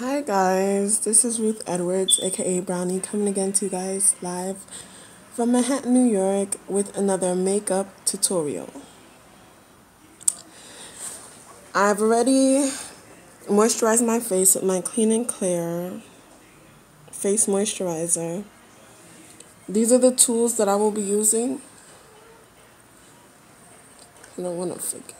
Hi guys, this is Ruth Edwards, aka Brownie, coming again to you guys live from Manhattan, New York with another makeup tutorial. I've already moisturized my face with my Clean and Clear face moisturizer. These are the tools that I will be using. I don't want to forget.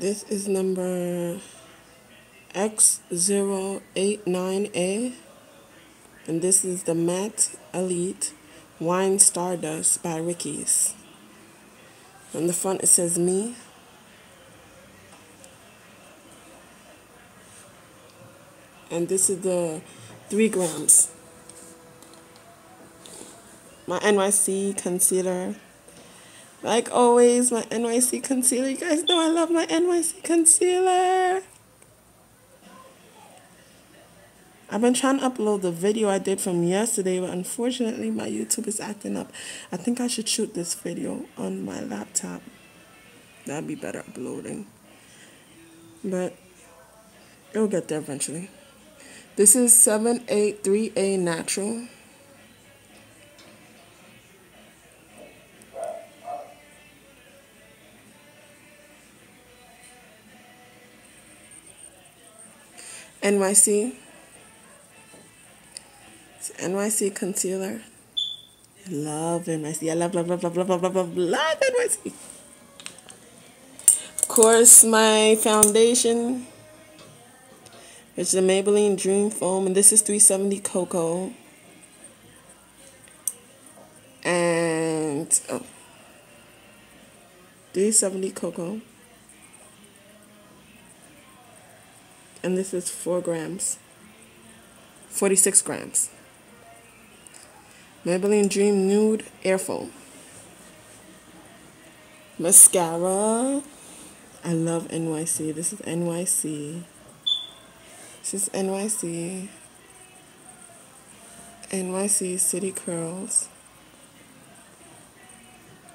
This is number X089A, and this is the Matte Elite Wine Stardust by Ricky's. On the front it says me. And this is the 3 grams. My NYC concealer. Like always, my NYC concealer. You guys know I love my NYC concealer. I've been trying to upload the video I did from yesterday, but unfortunately my YouTube is acting up. I think I should shoot this video on my laptop. That'd be better uploading. But it'll get there eventually. This is 783A Natural. NYC. It's NYC concealer. I love NYC. I love, love, love, love, love, love, love, love, love NYC. Of course, my foundation. It's the Maybelline Dream Foam, and this is 370 Cocoa. And, oh, 370 Cocoa. And this is 4 grams. 46 grams. Maybelline Dream Nude Air Foam mascara. I love NYC this is NYC this is NYC NYC City Curls.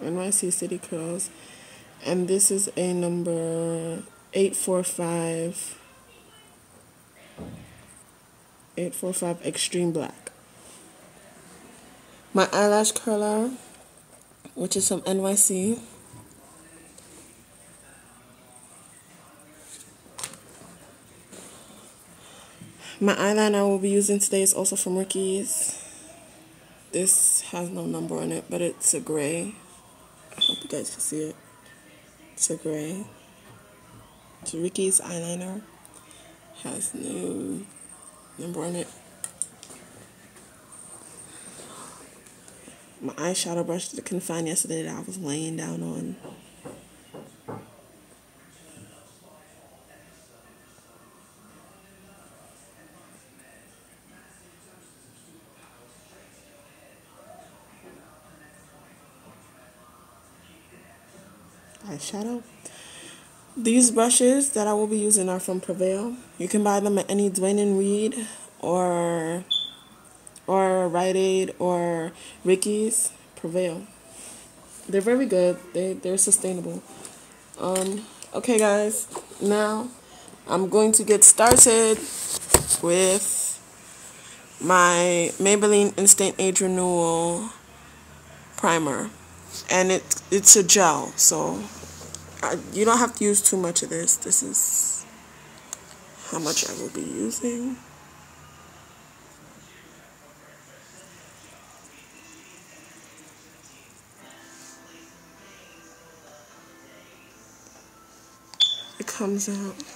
NYC City Curls. And this is a number 845 845 Extreme Black. My eyelash curler, which is from NYC. My eyeliner I will be using today is also from Ricky's. This has no number on it, but it's a gray. I hope you guys can see it. It's a gray. It's Ricky's eyeliner. Has no number on it. My eyeshadow brush that I couldn't find yesterday that I was laying down on. Eyeshadow. These brushes that I will be using are from Prevail. You can buy them at any Duane and Reade or or Rite Aid or Ricky's Prevail. They're very good. They they're sustainable. Um, okay, guys. Now I'm going to get started with my Maybelline Instant Age Renewal primer, and it it's a gel, so I, you don't have to use too much of this. This is how much I will be using. It comes out.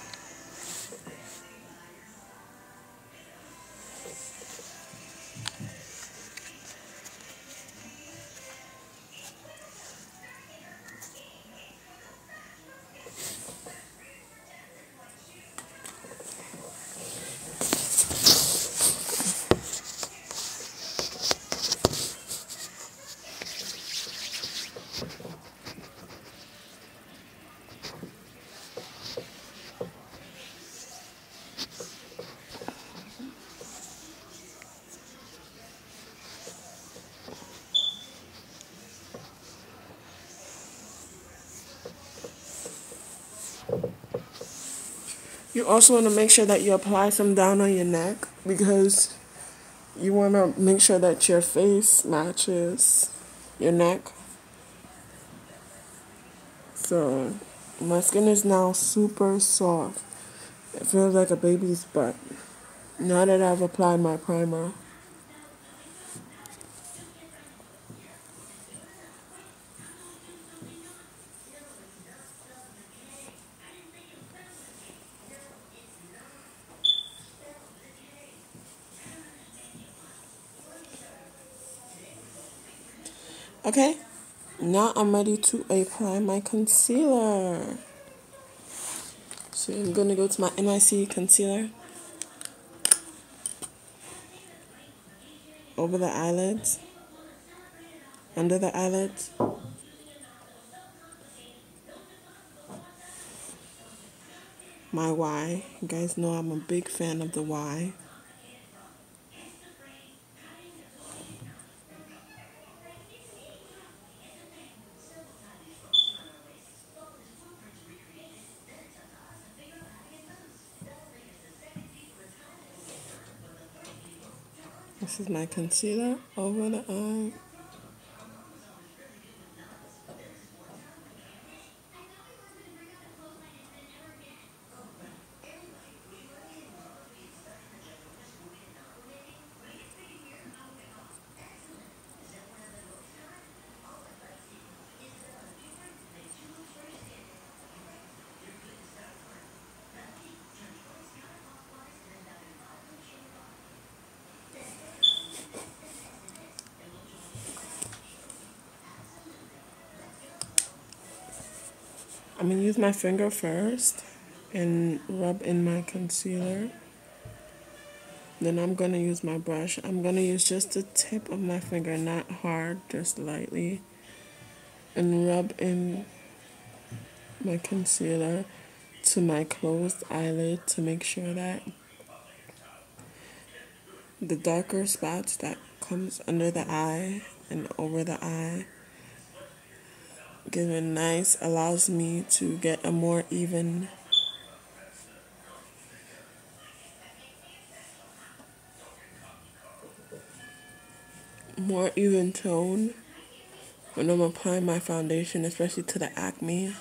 You also want to make sure that you apply some down on your neck because you want to make sure that your face matches your neck. So, my skin is now super soft. It feels like a baby's butt. Now that I've applied my primer. I'm ready to apply my concealer. So I'm gonna go to my NYC concealer over the eyelids, under the eyelids. My Y. You guys know I'm a big fan of the Y. my concealer over the eye. I'm going to use my finger first and rub in my concealer. Then I'm going to use my brush. I'm going to use just the tip of my finger, not hard, just lightly. And rub in my concealer to my closed eyelid to make sure that the darker spots that comes under the eye and over the eye Giving nice allows me to get a more even more even tone when I'm applying my foundation, especially to the acne.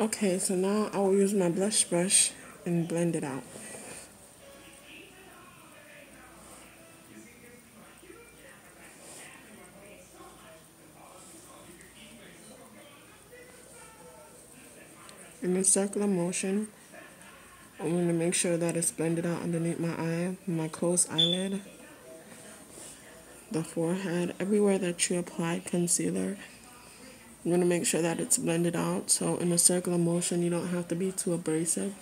Okay, so now I will use my blush brush and blend it out. In a circular motion, I'm going to make sure that it's blended out underneath my eye, my closed eyelid, the forehead, everywhere that you applied concealer. I'm going to make sure that it's blended out. So in a circular motion, you don't have to be too abrasive.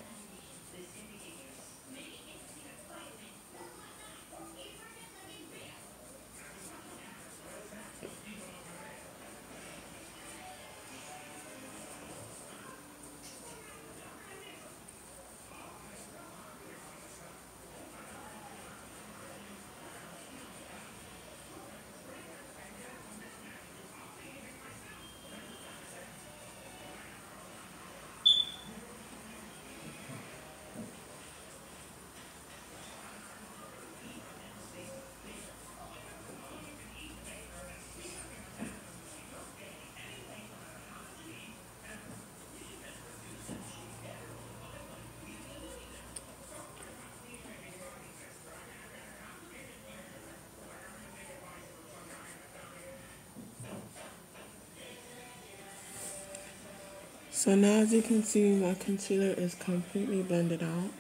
So now as you can see, my concealer is completely blended out.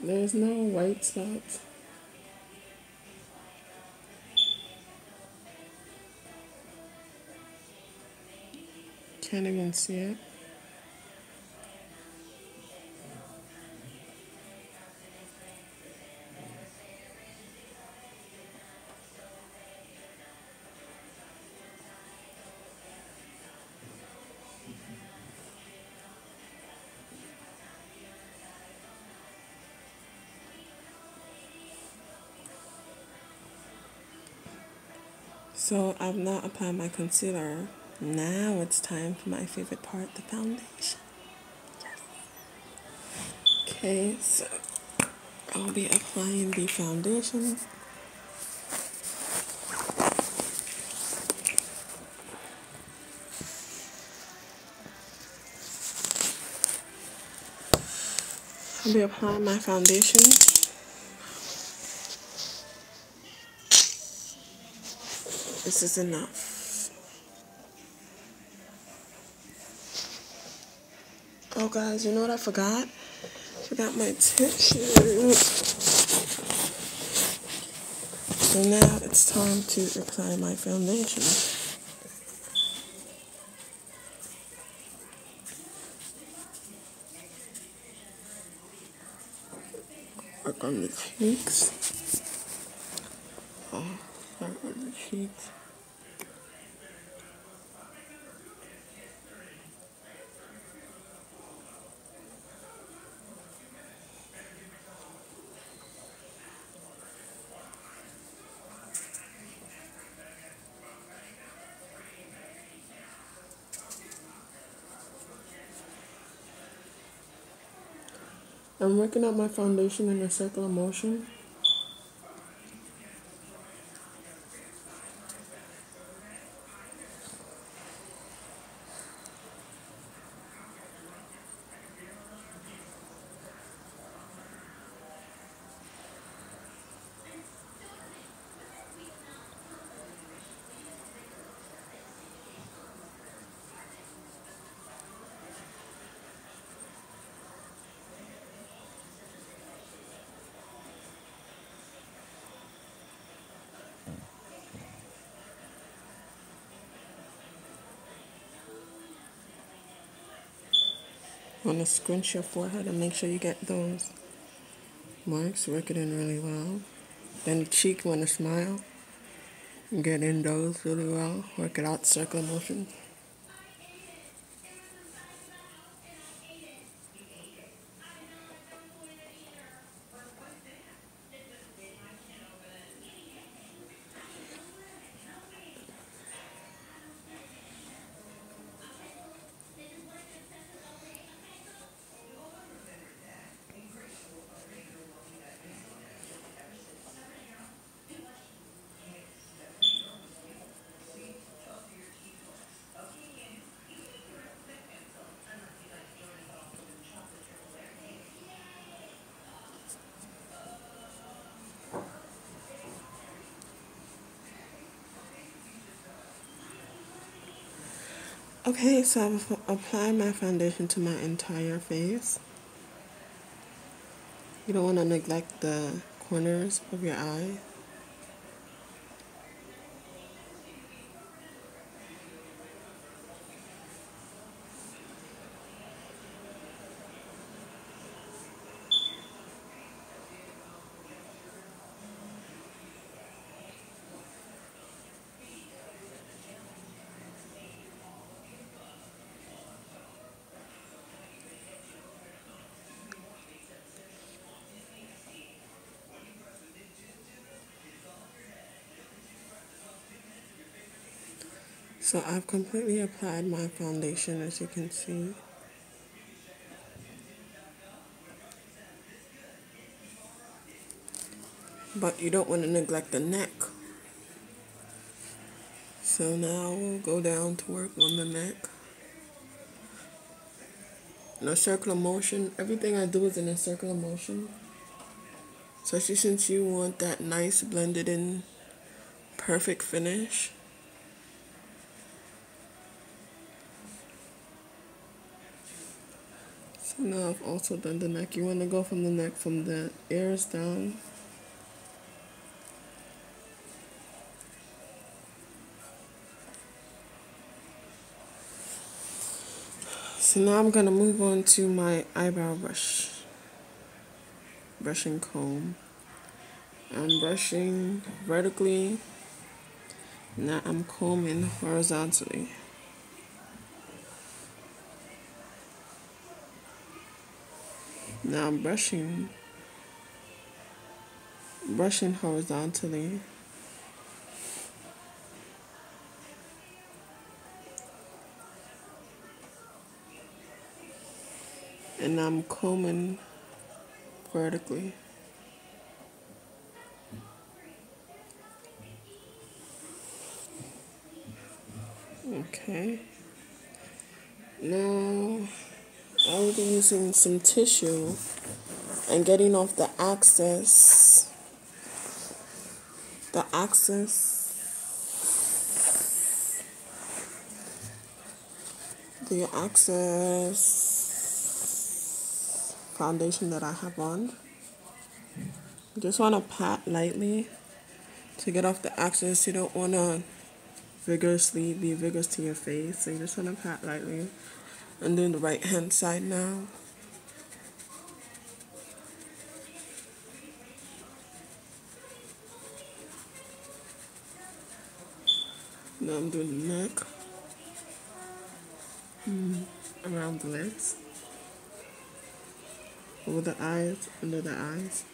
There's no white spots. Can't even see it. So I've now applied my concealer. Now it's time for my favorite part, the foundation. Yes. Okay, so I'll be applying the foundation. I'll be applying my foundation. This is enough. Oh, guys, you know what I forgot? I forgot my tissue. So now it's time to apply my foundation. On the cheeks. Oh, work on the cheeks. I'm working out my foundation in a circular motion. Want to scrunch your forehead and make sure you get those marks, work it in really well. Then the cheek, want to smile, get in those really well, work it out, circular motion. Okay, so I've applied my foundation to my entire face. You don't want to neglect the corners of your eye. So I've completely applied my foundation as you can see. But you don't want to neglect the neck. So now we'll go down to work on the neck. In a circular motion, everything I do is in a circular motion. Especially since you want that nice blended in perfect finish. Now I've also done the neck. You want to go from the neck from the ears down. So now I'm going to move on to my eyebrow brush. Brushing comb. I'm brushing vertically. Now I'm combing horizontally. Now I'm brushing brushing horizontally. And I'm combing vertically. Okay. Now Be using some tissue and getting off the excess, the excess, the excess foundation that I have on. Just want to pat lightly to get off the excess. You don't want to vigorously be vigorous to your face. So you just want to pat lightly. I'm doing the right hand side now. Now I'm doing the neck. Mm, around the legs. Over the eyes, under the eyes.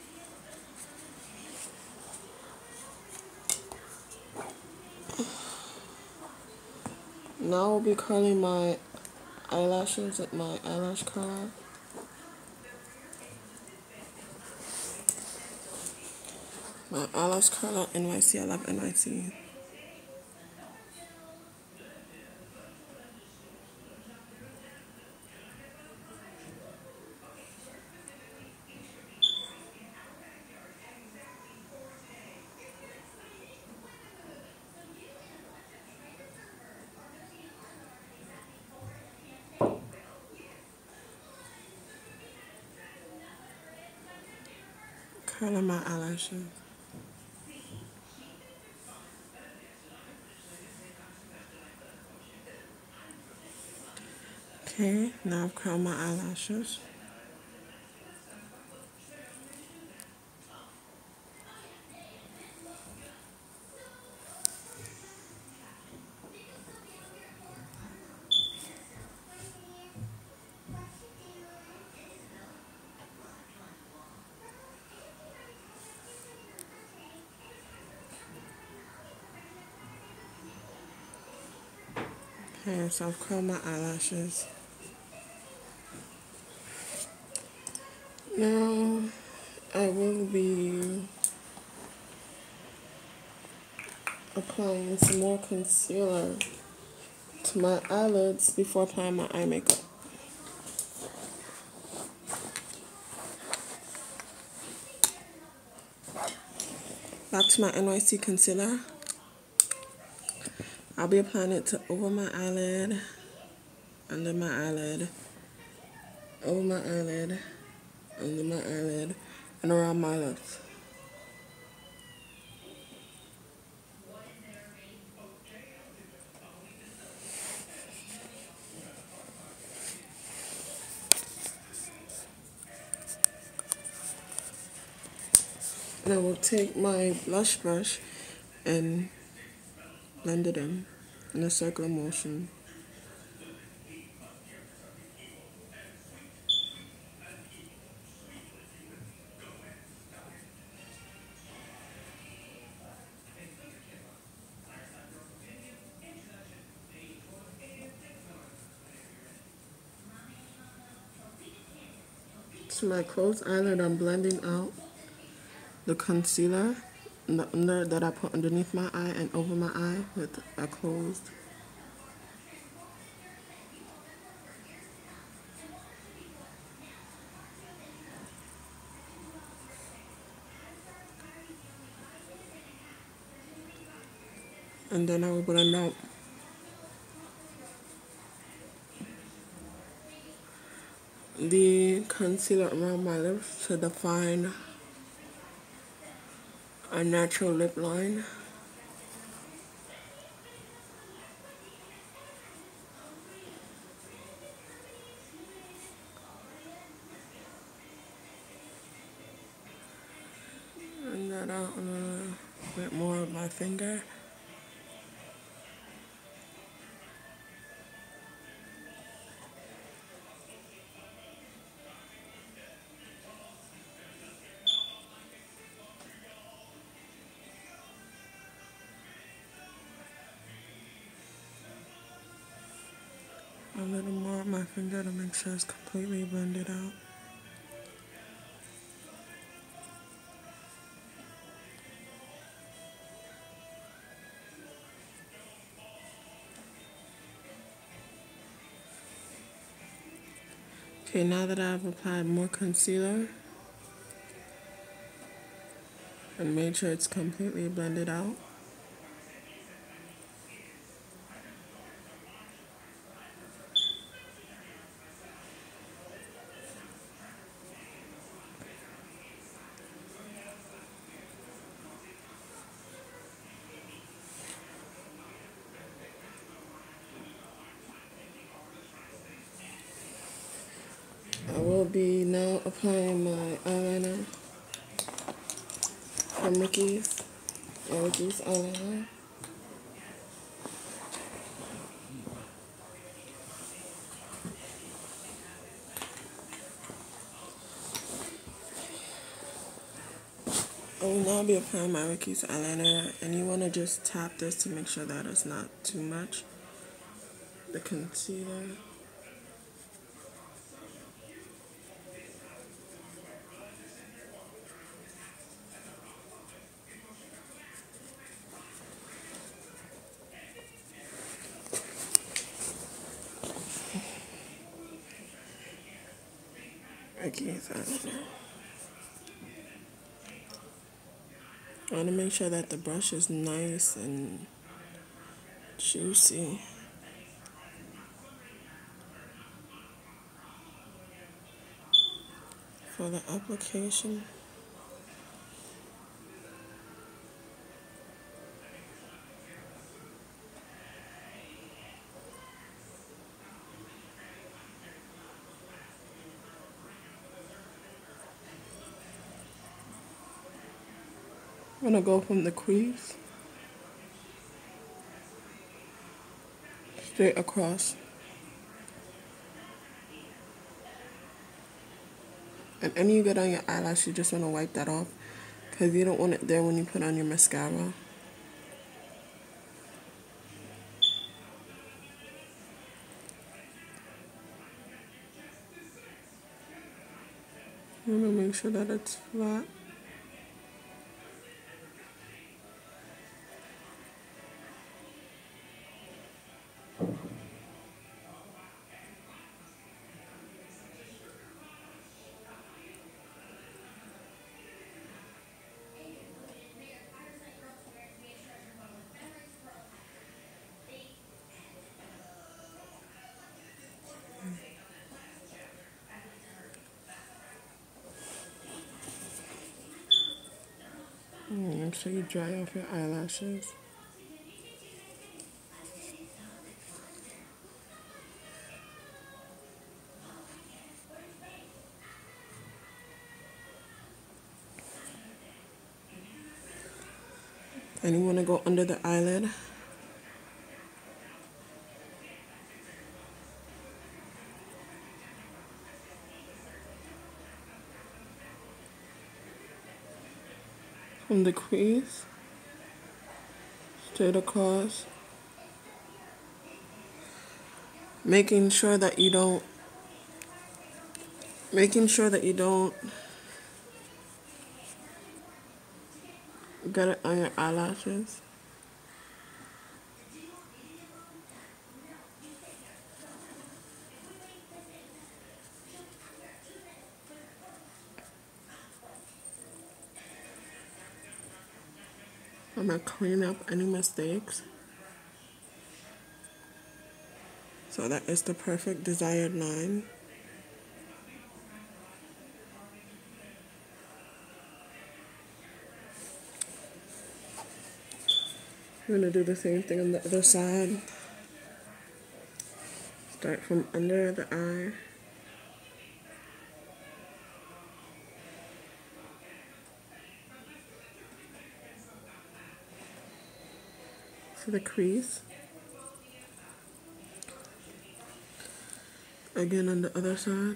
Now I'll be curling my eyelashes my eyelash curler. My eyelash curler NYC, I love NYC. Curling my eyelashes. Okay, now I've curled my eyelashes. So I've curled my eyelashes. Now I will be applying some more concealer to my eyelids before applying my eye makeup. Back to my NYC concealer. I'll be applying it to over my eyelid under my eyelid, over my eyelid, under my eyelid, and around my lips. And I will take my blush brush and blend it in in a circular motion. To my closed eyelid, I'm blending out the concealer the under that I put underneath my eye and over my eye with a closed. And then I will blend out the concealer around my lips to define a natural lip line. And that out a little bit more of my finger. Little more on my finger to make sure it's completely blended out. Okay, now that I've applied more concealer and made sure it's completely blended out, I will be now applying my eyeliner from Ricky's, Ricky's eyeliner. I will now be applying my Ricky's eyeliner and you want to just tap this to make sure that it's not too much. The concealer. Ricky's eyeliner. I want to make sure that the brush is nice and juicy. For the application. I'm gonna go from the crease straight across. And any you get on your eyelash, you just want to wipe that off because you don't want it there when you put on your mascara. Want to make sure that it's flat. Sure you dry off your eyelashes. And you want to go under the eyelid. From the crease straight across. Making sure that you don't making sure that you don't get it on your eyelashes. I'm gonna clean up any mistakes. So that is the perfect desired line. I'm gonna do the same thing on the other side. Start from under the eye. For the crease. Again on the other side.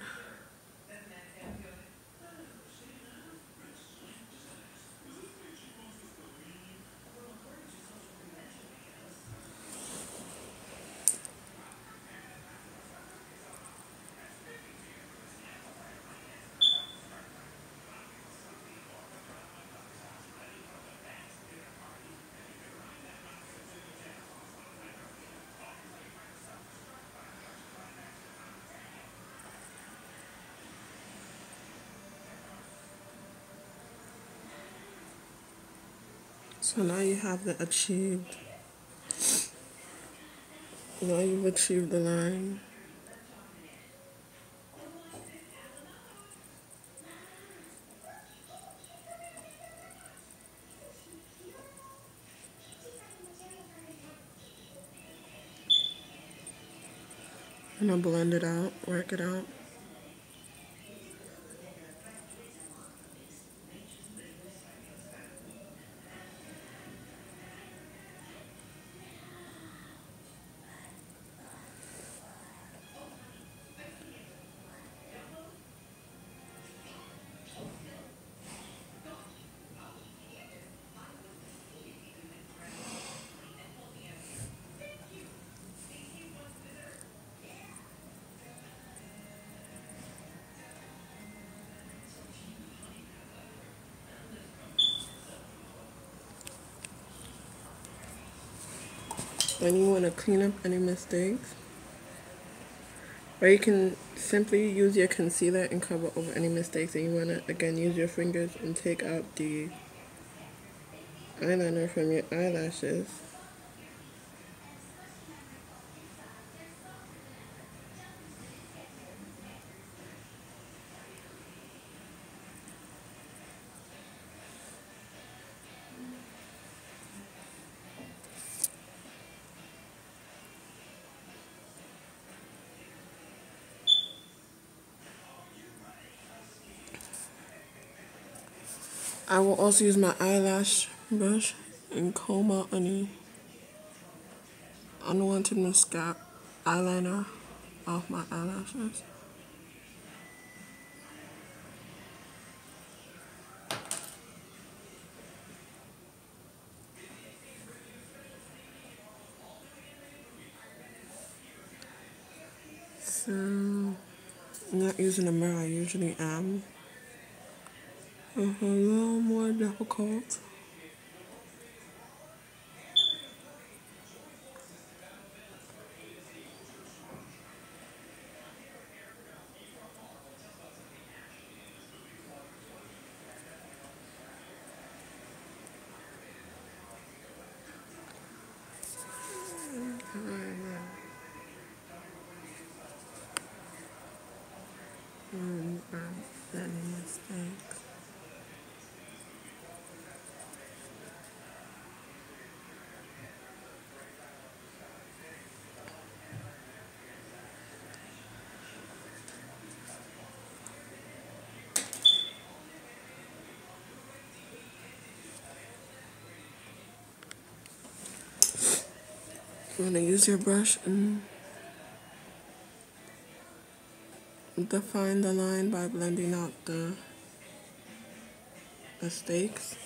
So now you have the achieved. Now you've achieved the line. And I'll blend it out, work it out. Then you want to clean up any mistakes. Or you can simply use your concealer and cover over any mistakes. And you want to, again, use your fingers and take out the eyeliner from your eyelashes. I will also use my eyelash brush and comb out any unwanted mascara eyeliner off my eyelashes. So, I'm not using a mirror, I usually am. It's a little more difficult. Um, any mistakes. You want to use your brush and define the line by blending out the mistakes.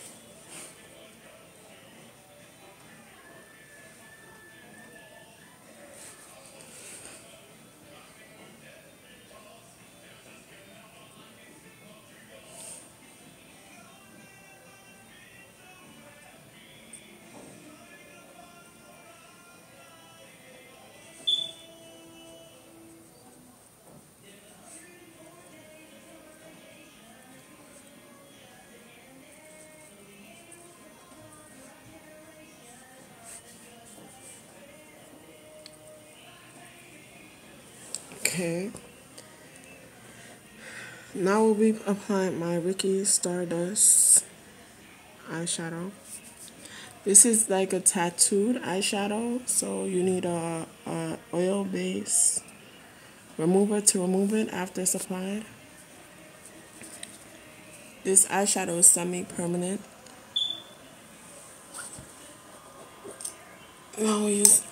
Okay. Now we'll be applying my Ricky Stardust eyeshadow. This is like a tattooed eyeshadow, so you need a, a oil base remover to remove it after it's applied. This eyeshadow is semi-permanent. Now we use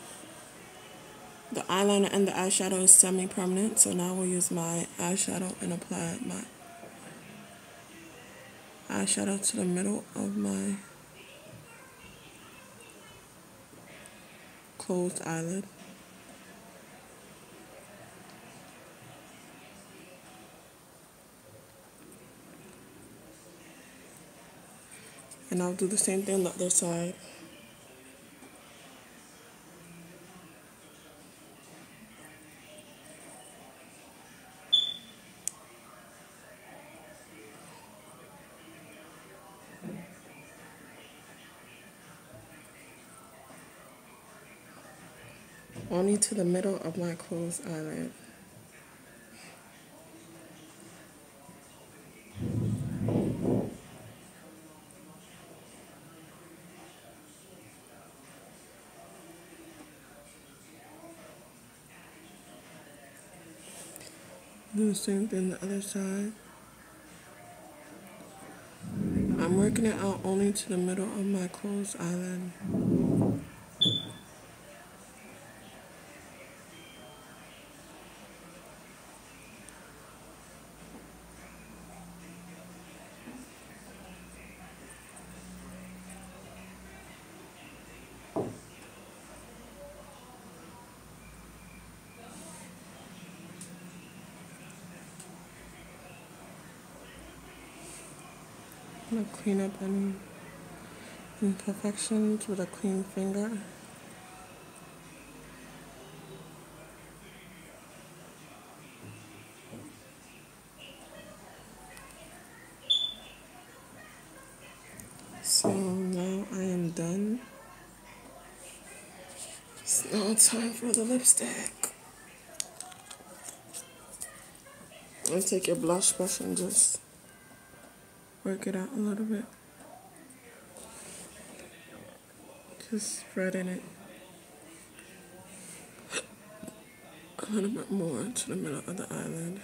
eyeliner and the eyeshadow is semi-permanent, so now we'll use my eyeshadow and apply my eyeshadow to the middle of my closed eyelid. And I'll do the same thing on the other side. Only to the middle of my closed eyelid. Do the same thing the other side. I'm working it out only to the middle of my closed eyelid. Clean up any imperfections with a clean finger. So now I am done. It's now time for the lipstick. And take your blush brush and just work it out a little bit. Just spreading it a little bit more to the middle of the eyelid.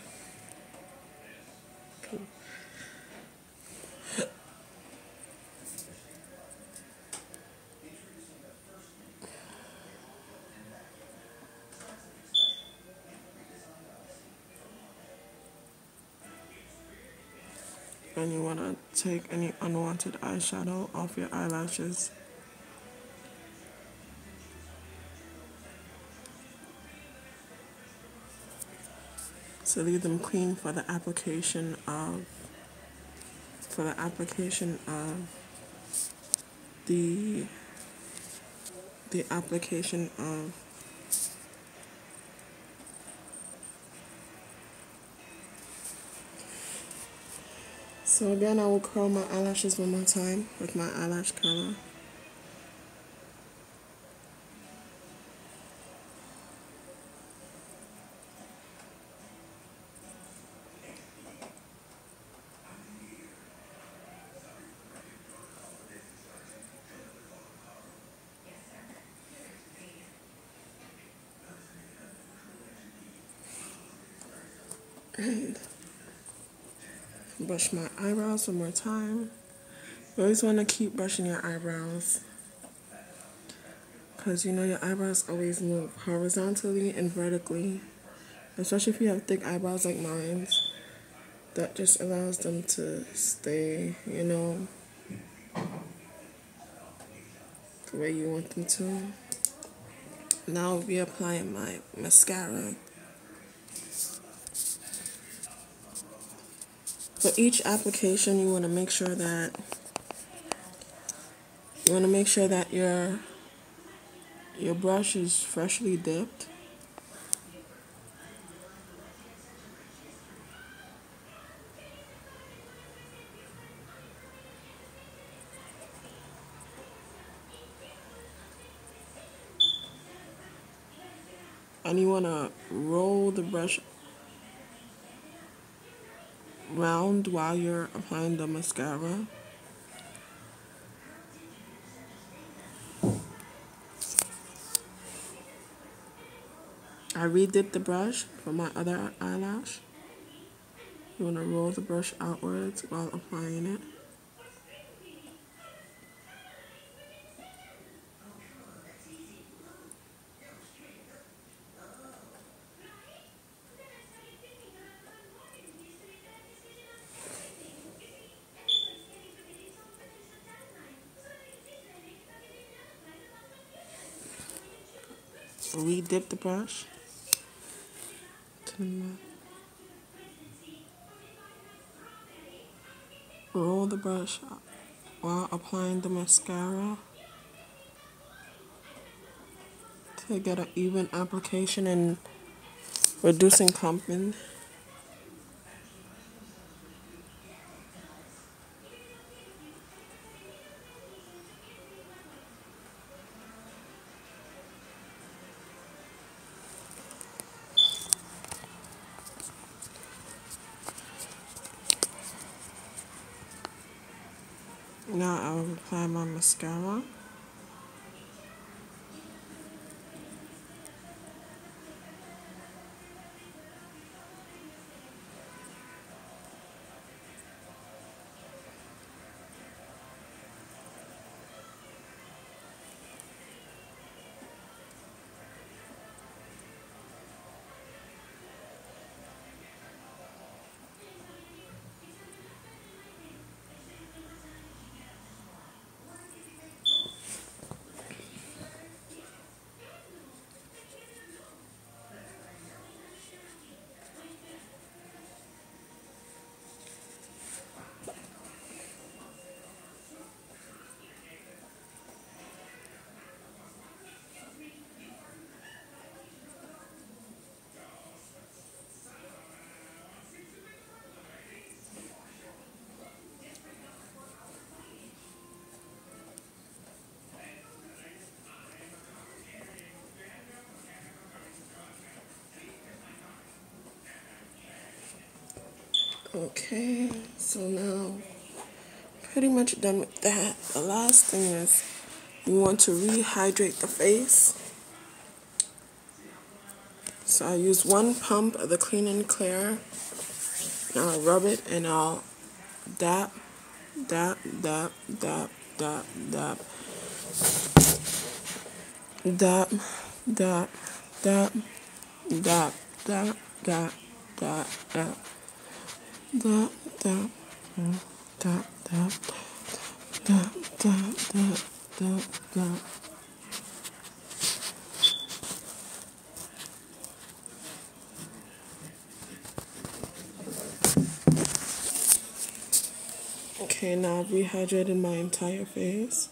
And you want to take any unwanted eyeshadow off your eyelashes. So leave them clean for the application of for the application of the the application of So again, I will curl my eyelashes one more time with my eyelash curler. Brush my eyebrows one more time. You always want to keep brushing your eyebrows because you know your eyebrows always move horizontally and vertically, especially if you have thick eyebrows like mine. That just allows them to stay, you know, the way you want them to. Now I'll be applying my mascara. For each application, you want to make sure that you want to make sure that your your brush is freshly dipped. And you want to roll the brush round while you're applying the mascara. I redip the brush for my other eyelash. You want to roll the brush outwards while applying it. Redip the brush. Roll the brush while applying the mascara to get an even application and reducing clumping. Mascara. Okay, so now pretty much done with that. The last thing is you want to rehydrate the face. So I use one pump of the Clean and Clear. Now I'll rub it and I'll dab, dab, dab, dab, dab, dab, dab, dab, dab, dap, dap, dap, dap, dap da da. Da da. Da da da da da. Okay, now I've rehydrated my entire face.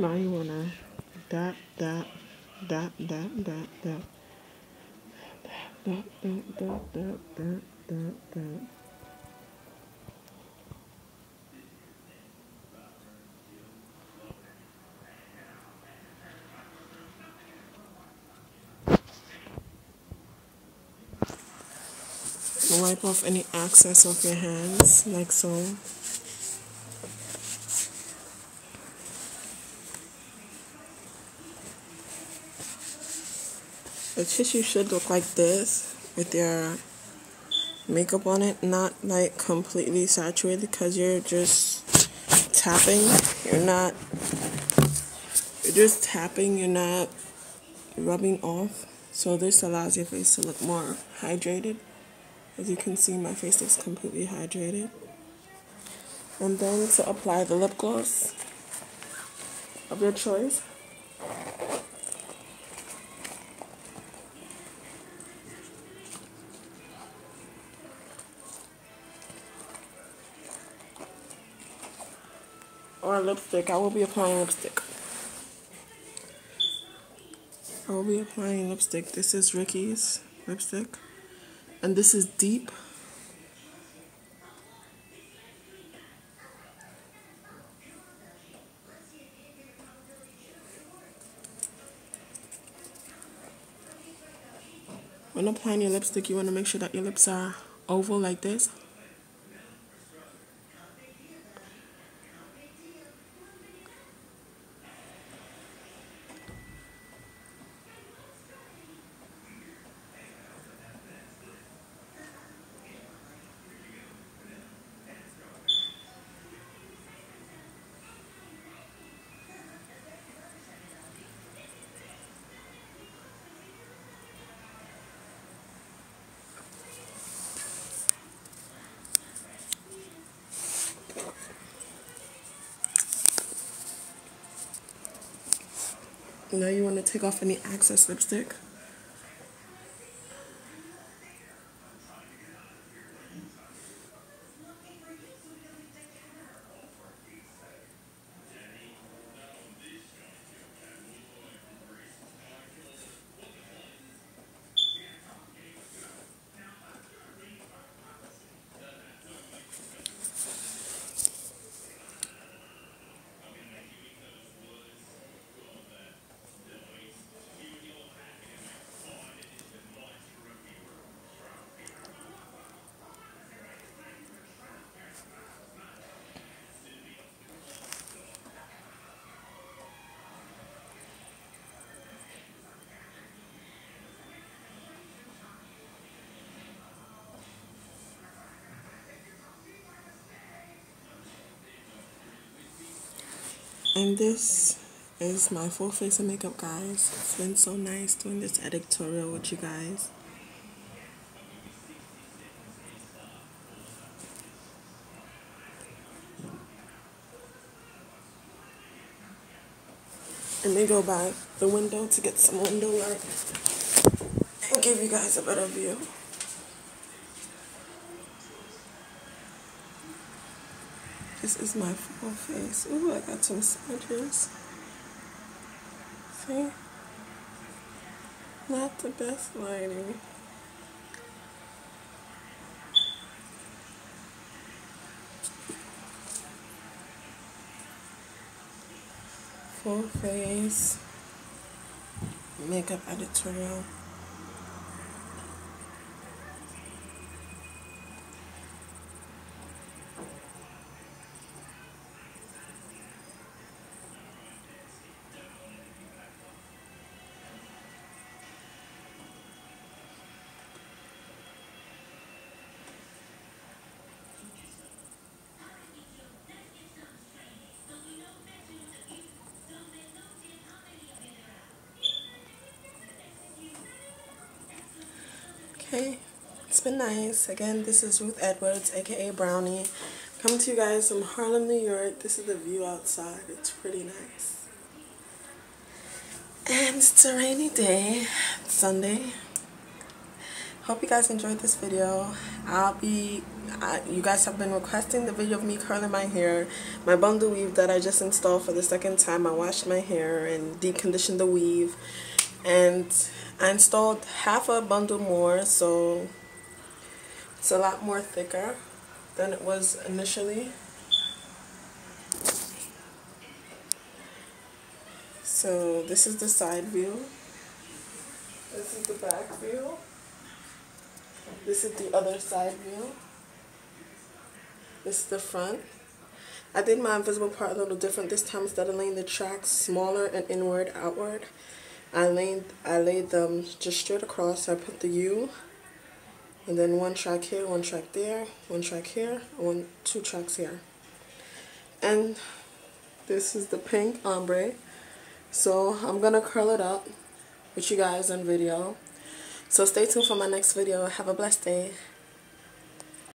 Now you wanna dot, dot, dot, dot, dot, dot. Dot, dot, dot, dot, dot, dot, dot. Wipe off any excess of your hands like so. The tissue should look like this with your makeup on it, not like completely saturated because you're just tapping. You're not, you're just tapping, you're not rubbing off. So this allows your face to look more hydrated. As you can see, my face is completely hydrated. And then to apply the lip gloss of your choice. Lipstick. I will be applying lipstick. I will be applying lipstick. This is Ricky's lipstick. And this is deep. When applying your lipstick, you want to make sure that your lips are oval like this. Now you want to take off any excess lipstick. And this is my full face of makeup, guys. It's been so nice doing this editorial with you guys. Let me go by the window to get some window light and give you guys a better view. This is my full face. Ooh, I got some smudges. See? Not the best lighting. Full face makeup editorial. Hey, it's been nice. Again, this is Ruth Edwards, aka Brownie. Coming to you guys from Harlem, New York. This is the view outside. It's pretty nice. And it's a rainy day. It's Sunday. Hope you guys enjoyed this video. I'll be, uh, you guys have been requesting the video of me curling my hair. My bundle weave that I just installed for the second time. I washed my hair and deconditioned the weave. And I installed half a bundle more, so it's a lot more thicker than it was initially. So this is the side view. This is the back view. This is the other side view. This is the front. I did my invisible part a little different this time. Instead of laying the tracks smaller and inward, outward, I laid, I laid them just straight across. I put the U, and then one track here, one track there, one track here, one, two tracks here. And this is the pink ombre. So I'm going to curl it up with you guys on video. So stay tuned for my next video. Have a blessed day.